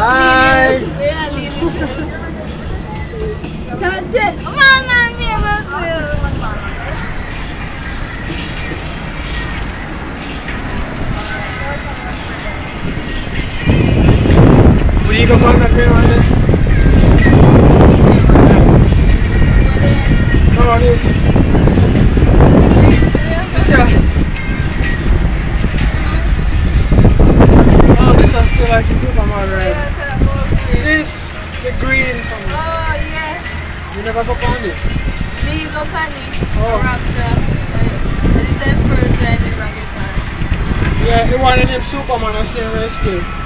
Bye. Content. Mama mia, पूरी को phone Come on, This, the green. Oh, yeah. You never go this? Me go funny. Oh. Rock the. It is that first and then rock it back. Yeah, one of them Superman I right still.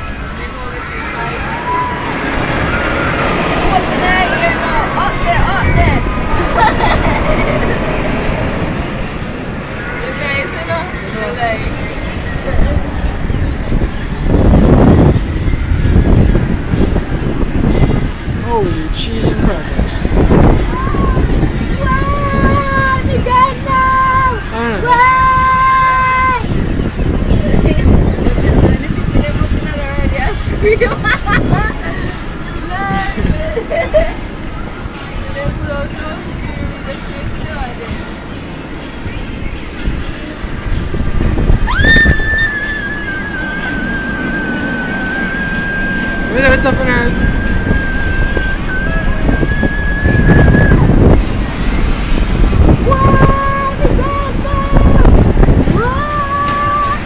Mira.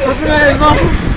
Apenas, vamos.